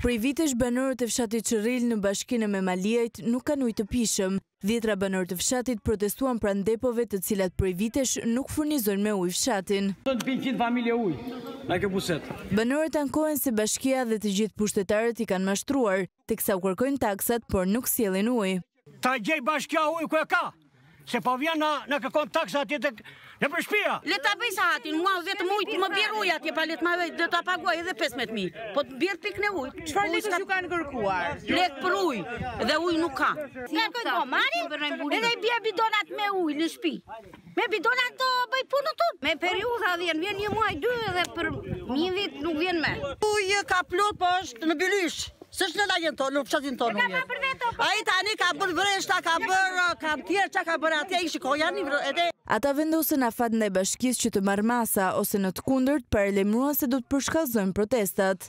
Prej vitesh banorët e fshatit Çërril në bashkinë e Memaliajt nuk kanë ujë të pijshëm. Dhjetra banorë të fshatit protestuan pranë depove të cilat prej vitesh nuk furnizojnë me ujë fshatin. Banorët ankohen se bashkia dhe të gjithë pushtetarët i kanë mashtruar, teksa u kërkojnë taksat, por nuk sjellin ujë. Ta gjej bashkia ujtë ku e ka, se po vjen na, na kërkon taksa atje te ne për shpia. Le ta bëj sahatin, mua vetëm ujt, më bjerë ujë atje, pa le të marrë, do ta paguaj edhe 15.000. Po të bjerë pikën e ujit. Çfarë lekësh ju kanë kërkuar? Lek për ujë, dhe ujë nuk ka. Nga këtë po marri, edhe i bie bidonat me ujë në shpi. Me bidona do bëj punë të Me periudha vjen, vjen një muaj dy dhe për një vit nuk vjen më Ujë ka plot, po është në Bylysh S'është në lagjen tonë, në fshatin tonë ujë Ai tani ka bërë vreshta, ka bërë, ka tjerë ça ka bërë atje, i shiko, janë vreshta edhe Ata vendosën afat ndaj bashkisë që të marrë masa, ose në të kundërt, paralajmëruan se do të përshkallëzojnë protestat.